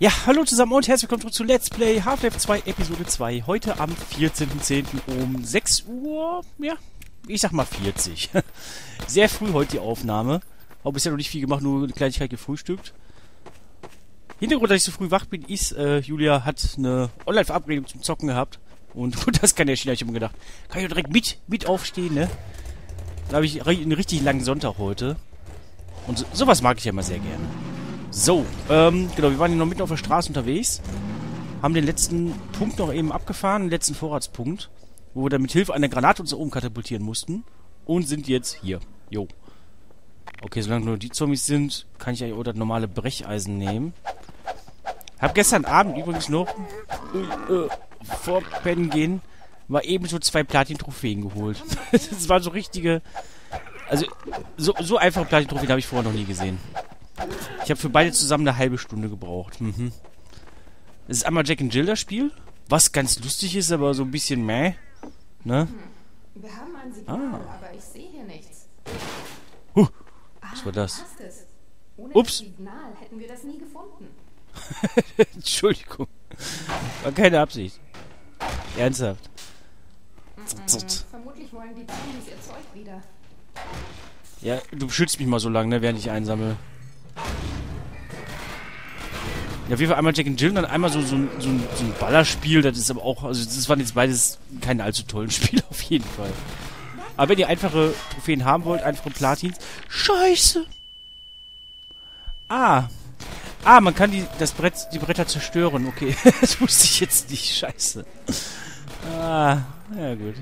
Ja, hallo zusammen und herzlich willkommen zurück zu Let's Play Half-Life 2 Episode 2. Heute am 14.10. um 6 Uhr, ja, ich sag mal 40. Sehr früh heute die Aufnahme. Habe bisher noch nicht viel gemacht, nur eine Kleinigkeit gefrühstückt. Hintergrund, dass ich so früh wach bin, ist, äh, Julia hat eine Online-Verabredung zum Zocken gehabt. Und gut, das kann ja China. Ich habe mir gedacht, kann ich direkt mit, mit aufstehen, ne? Da habe ich einen richtig langen Sonntag heute. Und so, sowas mag ich ja immer sehr gerne. So, ähm, genau, wir waren hier noch mitten auf der Straße unterwegs. Haben den letzten Punkt noch eben abgefahren, den letzten Vorratspunkt. Wo wir dann mit Hilfe einer Granate uns da oben katapultieren mussten. Und sind jetzt hier. Jo. Okay, solange nur die Zombies sind, kann ich ja auch das normale Brecheisen nehmen. Hab gestern Abend übrigens noch äh, äh, vor Pennen gehen mal eben so zwei Platin-Trophäen geholt. das war so richtige... Also, so, so einfache Platin-Trophäen habe ich vorher noch nie gesehen. Ich habe für beide zusammen eine halbe Stunde gebraucht. Mhm. Es ist einmal Jack and Jill das Spiel, was ganz lustig ist, aber so ein bisschen meh. Ne? Wir haben ein Signal, Ah. aber ich sehe hier nichts. Huh, Ah, was war das? es. Ohne Ups. das Signal hätten wir das nie gefunden. Entschuldigung. War keine Absicht. Ernsthaft. Zott. Vermutlich wollen die Zombies ihr Zeug wieder. Ja, du beschützt mich mal so lange, ne, während ich einsammle. Ja, auf jeden Fall einmal Jack and Jill und dann einmal so, so, ein- so, ein, so ein Ballerspiel. Das ist aber auch, also das waren jetzt beides keine allzu tollen Spiele auf jeden Fall. Aber wenn ihr einfache Trophäen haben wollt, einfache Platins. Scheiße! Ah. Ah, man kann die, das Brett, die Bretter zerstören. Okay, das wusste ich jetzt nicht. Scheiße. Ah, ja gut.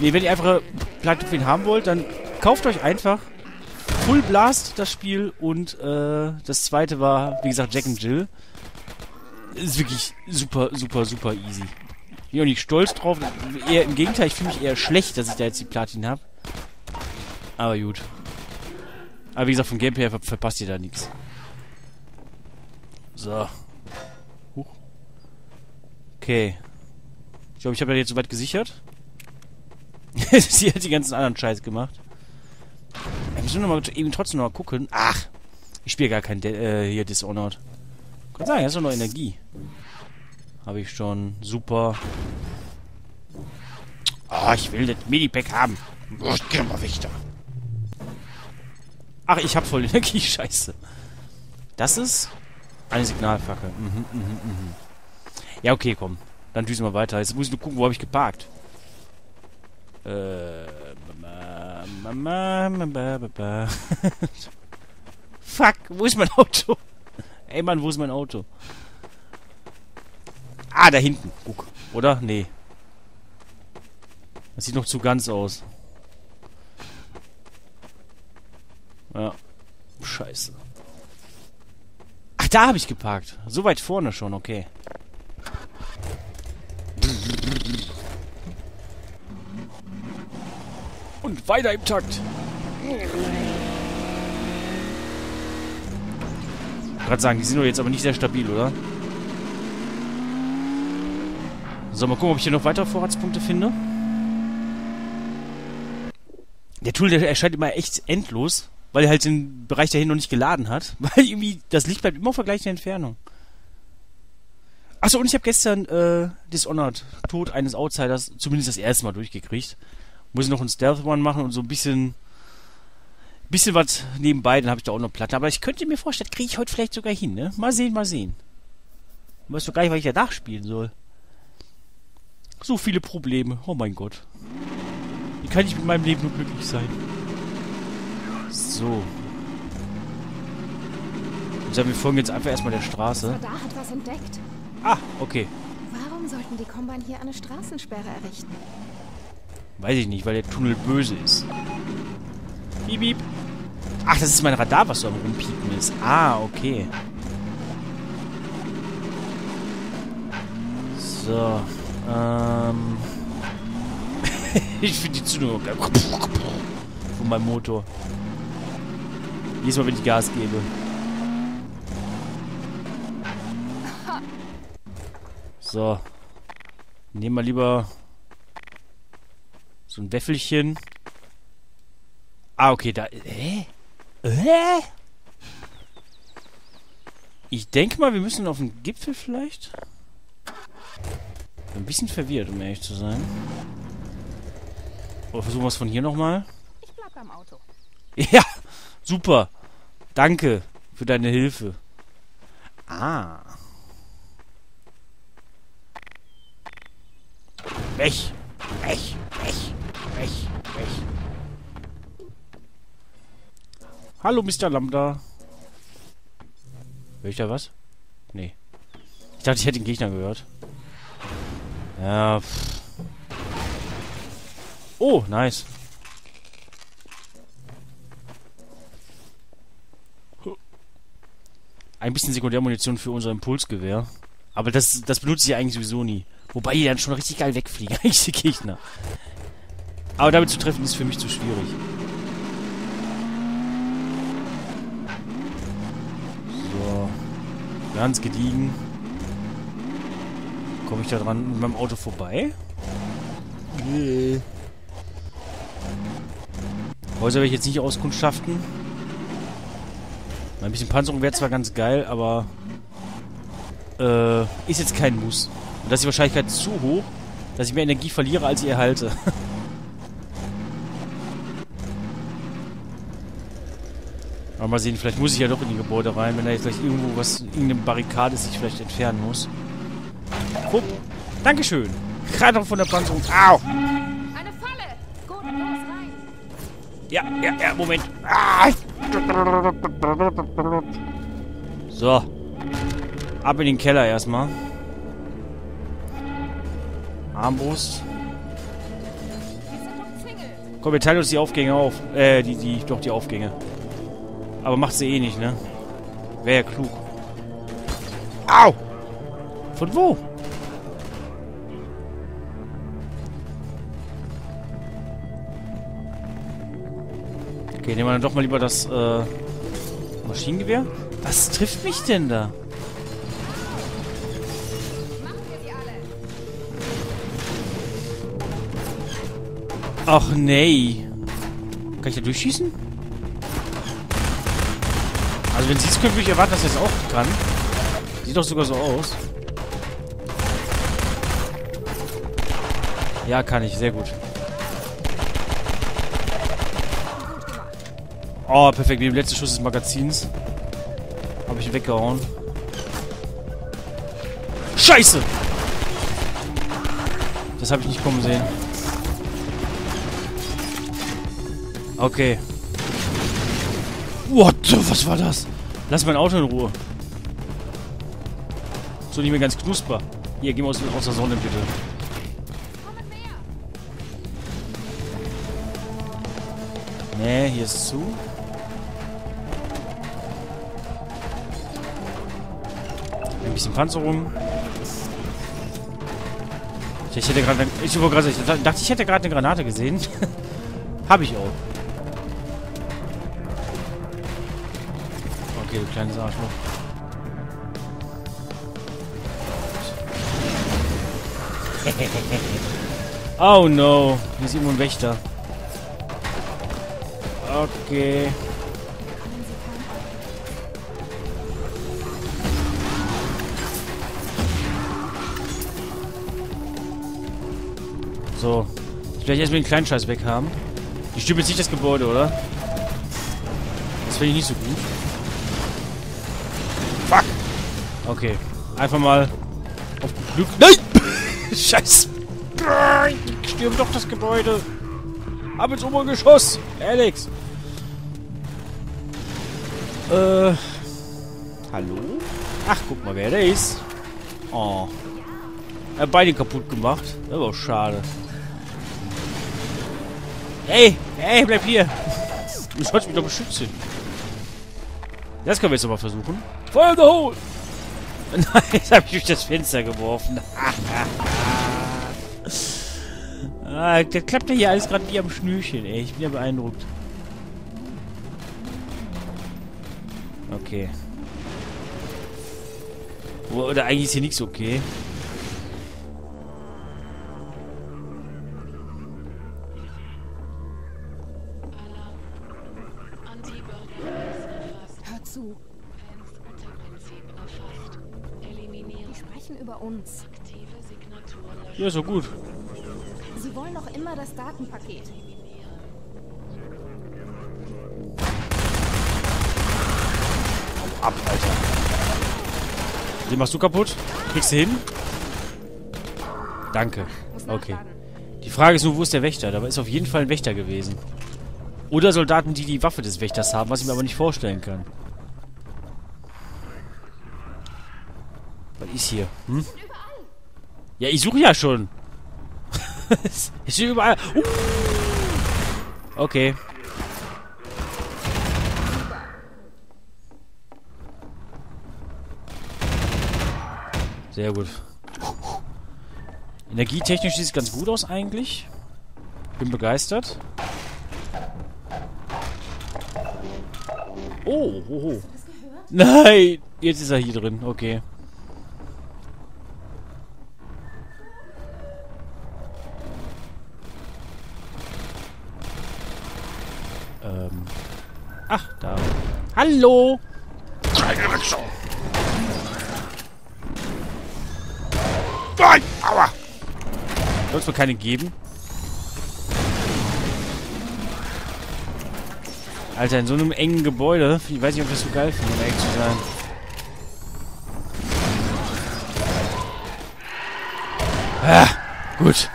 Nee, wenn ihr einfache Platin haben wollt, dann kauft euch einfach Full Blast das Spiel und äh, das zweite war, wie gesagt, Jack and Jill. Ist wirklich super, super, super easy. Bin auch nicht stolz drauf. Eher im Gegenteil, ich fühle mich eher schlecht, dass ich da jetzt die Platin habe. Aber gut. Aber wie gesagt, vom Gameplay ver verpasst ihr da nichts. So. Huch. Okay. Ich glaube, ich habe ja jetzt soweit gesichert. Sie hat die ganzen anderen Scheiß gemacht. Wir müssen noch mal eben trotzdem noch mal gucken. Ach, ich spiele gar kein De äh, hier Dishonored. Kann sagen, das ist doch noch Energie. Habe ich schon. Super. Ah, ich will das Medipack haben. Oh, geh mal da. Ach, ich habe voll Energie. Scheiße. Das ist eine Signalfackel. Mhm, mhm, mhm. Ja, okay, komm. Dann düsen wir weiter. Jetzt muss ich nur gucken, wo habe ich geparkt. Äh, Fuck, wo ist mein Auto? Ey Mann, wo ist mein Auto? Ah, da hinten. Guck. Oder? Nee. Das sieht noch zu ganz aus. Ja. Scheiße. Ach, da habe ich geparkt. So weit vorne schon, okay. Weiter im Takt. Gerade sagen, die sind doch jetzt aber nicht sehr stabil, oder? So, mal gucken, ob ich hier noch weitere Vorratspunkte finde. Der Tool, der erscheint immer echt endlos, weil er halt den Bereich dahin noch nicht geladen hat. Weil irgendwie das Licht bleibt immer auf der gleichen Entfernung. Achso, und ich habe gestern äh, Dishonored, Tod eines Outsiders, zumindest das erste Mal durchgekriegt. Muss ich noch einen Stealth One machen und so ein bisschen bisschen was nebenbei, dann habe ich da auch noch Platten. Aber ich könnte mir vorstellen, kriege ich heute vielleicht sogar hin, ne? Mal sehen, mal sehen. Ich weiß doch gar nicht, was ich da nachspielen soll. So viele Probleme. Oh mein Gott. Wie kann ich mit meinem Leben nur glücklich sein? So. Ich sag, wir folgen jetzt einfach erstmal der Straße. Da hat was entdeckt. Ah, okay. Warum sollten die Kombine hier eine Straßensperre errichten? Weiß ich nicht, weil der Tunnel böse ist. Piep, piep. Ach, das ist mein Radar, was so am rumpiepen ist. Ah, okay. So. Ähm. ich finde die Zündung geil. Von meinem Motor. Jedes Mal, wenn ich Gas gebe. So. Nehmen wir lieber so ein Wäffelchen. Ah, okay, da. Hä? Hä? Ich denke mal, wir müssen auf den Gipfel vielleicht. Bin Ein bisschen verwirrt, um ehrlich zu sein. Oder versuchen wir es von hier nochmal? Ich bleib beim Auto. Ja, super. Danke für deine Hilfe. Ah. Weg. Weg. Hallo, Mr. Lambda. Hör ich da was? Nee. Ich dachte, ich hätte den Gegner gehört. Ja. Pff. Oh, nice. Ein bisschen Sekundärmunition für unser Impulsgewehr. Aber das, das benutze ich eigentlich sowieso nie. Wobei die dann schon richtig geil wegfliegen, eigentlich die Gegner. Aber damit zu treffen ist für mich zu schwierig. So. Ganz gediegen. Komme ich da dran mit meinem Auto vorbei? Nee. Häuser werde ich jetzt nicht auskundschaften. Ein bisschen Panzerung wäre zwar ganz geil, aber äh, ist jetzt kein Muss. Und da ist die Wahrscheinlichkeit zu hoch, dass ich mehr Energie verliere, als ich erhalte. aber mal sehen, vielleicht muss ich ja doch in die Gebäude rein, wenn da jetzt gleich irgendwo was, irgendeine Barrikade sich vielleicht entfernen muss. Hup. Dankeschön. Gerade noch von der Panzerung. Au! Eine Falle! Gut, los rein! Ja, ja, ja, Moment. Ah! So. Ab in den Keller erstmal. Armbrust. Komm, wir teilen uns die Aufgänge auf. Äh, die, die, doch die Aufgänge. Aber macht sie eh nicht, ne? Wäre ja klug. Au! Von wo? Okay, nehmen wir dann doch mal lieber das, äh, Maschinengewehr. Was trifft mich denn da? Ach nee. Kann ich da durchschießen? Also wenn sie es können, würde ich erwarten, dass er es auch kann. Sieht doch sogar so aus. Ja, kann ich. Sehr gut. Oh, perfekt. Wie im letzten Schuss des Magazins. Habe ich ihn weggehauen. Scheiße! Das habe ich nicht kommen sehen. Okay. What the, was war das? Lass mein Auto in Ruhe. So nicht mehr ganz knusper. Hier, geh mal aus, aus der Sonne, bitte. Nee, hier ist zu. Ein bisschen Panzerung. Ich hätte gerade... Ich, ich dachte, ich hätte gerade eine Granate gesehen. Habe ich auch. Okay, du kleines Arschloch. oh no. Hier ist irgendwo ein Wächter. Okay. So. Ich werde erstmal den kleinen Scheiß weghaben. Die jetzt nicht das Gebäude, oder? Das finde ich nicht so gut. Fuck! Okay. Einfach mal auf Glück. Nein! Scheiß! Stirbt doch das Gebäude! Ab ins Obergeschoss! Alex! Äh. Hallo? Ach, guck mal, wer da ist. Oh. Er hat beide kaputt gemacht. Das war auch schade. Ey! Ey, bleib hier! Du sollst mich doch beschützen. Das können wir jetzt aber versuchen. Feuer geholt! Nein, jetzt habe ich durch das Fenster geworfen. ah, das klappt ja hier alles gerade wie am Schnürchen, ey. Ich bin ja beeindruckt. Okay. Oder eigentlich ist hier nichts okay. Hör zu. Sprechen über uns. Ja, so gut. Sie wollen noch immer das Datenpaket. Ab, Alter. Den machst du kaputt? Kriegst du hin? Danke. Okay. Die Frage ist nur, wo ist der Wächter? Da ist auf jeden Fall ein Wächter gewesen. Oder Soldaten, die die Waffe des Wächters haben, was ich mir aber nicht vorstellen kann. Was ist hier? Hm? Ja, ich suche ja schon. ich stehe überall. Uh. Okay. Sehr gut. Energietechnisch sieht es ganz gut aus eigentlich. Bin begeistert. Oh, oh, oh. Nein! Jetzt ist er hier drin. Okay. Ähm. Ach, da. Hallo! Nein! Aua! Soll es wohl keine geben? Alter, in so einem engen Gebäude. Ich weiß nicht, ob ich das so geil finde, um ehrlich zu sein. Ah, gut.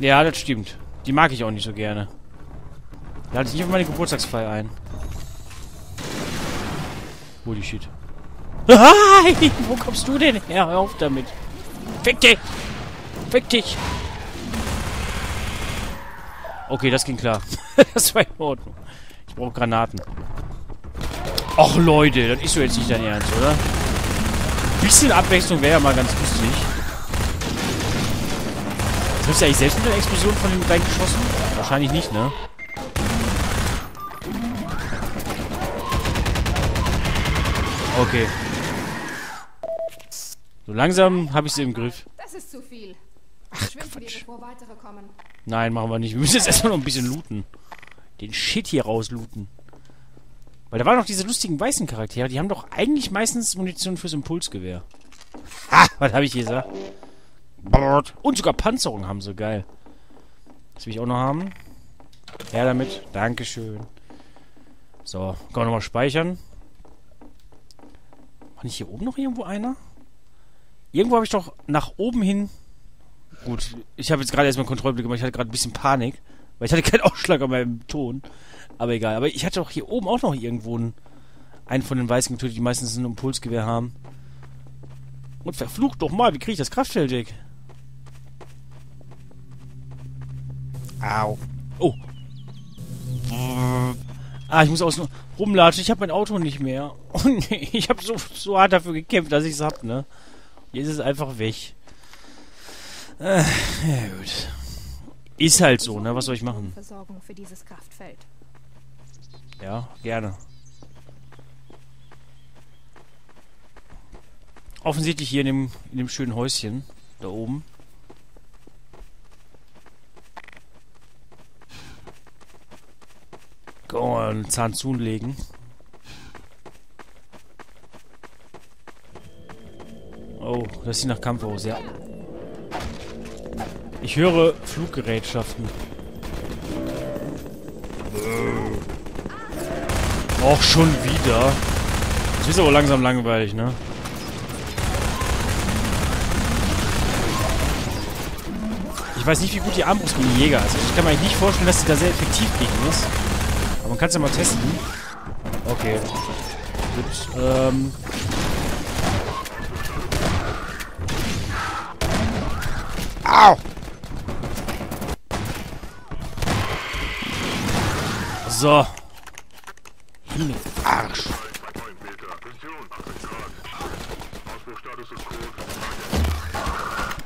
Ja, das stimmt. Die mag ich auch nicht so gerne. Lade ich nicht auf meine Geburtstagsfeier ein. Holy shit. Hi, wo kommst du denn her? Hör auf damit. Fick dich! Fick dich! Okay, das ging klar. das war in Ordnung. Ich brauche Granaten. Och Leute, das ist so jetzt nicht dein Ernst, oder? Ein bisschen Abwechslung wäre ja mal ganz lustig. Triffst du eigentlich selbst mit der Explosion von dem reingeschossen? Wahrscheinlich nicht, ne? Okay. So langsam habe ich sie im Griff. Das ist zu viel. Wir, Quatsch. Nein, machen wir nicht. Wir müssen jetzt erstmal noch ein bisschen looten. Den Shit hier rauslooten. Weil da waren noch diese lustigen weißen Charaktere. Die haben doch eigentlich meistens Munition fürs Impulsgewehr. Ah, was habe ich hier gesagt? Und sogar Panzerung haben sie. Geil. Das will ich auch noch haben. Her damit. Dankeschön. So, können wir nochmal speichern. War nicht hier oben noch irgendwo einer? Irgendwo habe ich doch nach oben hin Gut, ich habe jetzt gerade erstmal einen Kontrollblick gemacht. Ich hatte gerade ein bisschen Panik, weil ich hatte keinen Ausschlag an meinem Ton. Aber egal. Aber ich hatte doch hier oben auch noch irgendwo einen, einen von den Weißen getötet, die meistens ein Impulsgewehr haben. Und verflucht doch mal, wie kriege ich das Kraftfeld weg? Au. Oh. Ah, ich muss außen rumlatschen. Ich habe mein Auto nicht mehr. Und ich habe so, so hart dafür gekämpft, dass ich es hab, ne? Jetzt ist es einfach weg. Äh, ja gut. Ist halt so, ne? Was soll ich machen? Versorgung für dieses Kraftfeld. Ja, gerne. Offensichtlich hier in dem, in dem schönen Häuschen. Da oben. Mal einen Zahn zulegen. Oh, das sieht nach Kampf aus, ja. Ich höre Fluggerätschaften. Auch schon wieder. Das ist aber langsam langweilig, ne? Ich weiß nicht, wie gut die Armbrust gegen Jäger ist. Also ich kann mir eigentlich nicht vorstellen, dass sie da sehr effektiv gegen ist. Man kann es ja mal testen. Okay. Gut. Ähm. Au! So. Himmel, Arsch.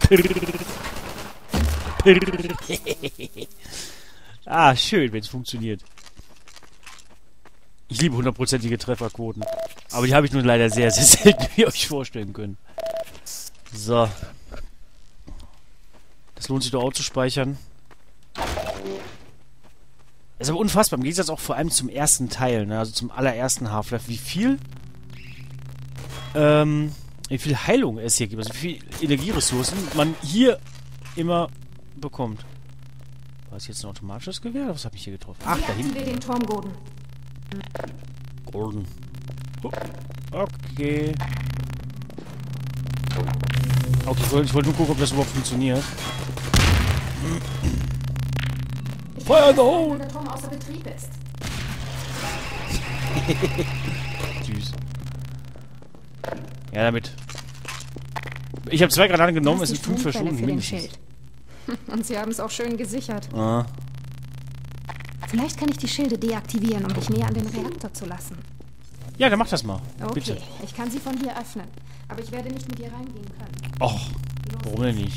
ah, schön, wenn es funktioniert. Ich liebe hundertprozentige Trefferquoten. Aber die habe ich nun leider sehr, sehr selten, wie ihr euch vorstellen könnt. So. Das lohnt sich doch auch zu speichern. ist aber unfassbar. Im Gegensatz auch vor allem zum ersten Teil, ne? also zum allerersten Half-Life, wie viel ähm, wie viel Heilung es hier gibt, also wie viel Energieressourcen man hier immer bekommt. War es jetzt ein automatisches Gewehr oder was habe ich hier getroffen? Ach, da hinten. wir den Turm Golden. Golden. Okay. Okay, ich wollte wollt nur gucken, ob das überhaupt funktioniert. Feuer in the hole! Süß. Ja, damit. Ich habe zwei Granaten genommen, es sind fünf verschwunden. mindestens. Und sie haben es auch schön gesichert. Ah. Vielleicht kann ich die Schilde deaktivieren, um dich näher an den Reaktor zu lassen. Ja, dann mach das mal. Okay, Bitte. ich kann sie von hier öffnen. Aber ich werde nicht mit dir reingehen können. Och, warum denn nicht?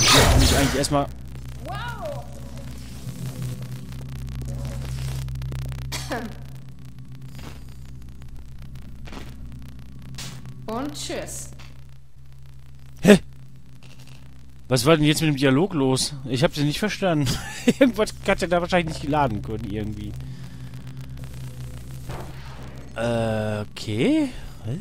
Ich möchte mich eigentlich erstmal. Und tschüss. Hä? Was war denn jetzt mit dem Dialog los? Ich habe den nicht verstanden. Irgendwas hat er da wahrscheinlich nicht geladen können, irgendwie. Äh, okay. Hä?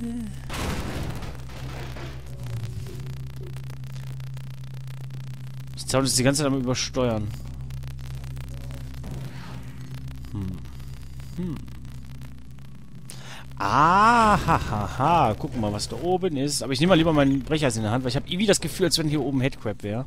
Das Sound ist die ganze Zeit am Übersteuern. Hm. Hm. Ah, ha, ha, ha. Gucken mal, was da oben ist. Aber ich nehme mal lieber meinen Brecher in der Hand, weil ich habe irgendwie das Gefühl, als wenn hier oben Headcrab wäre.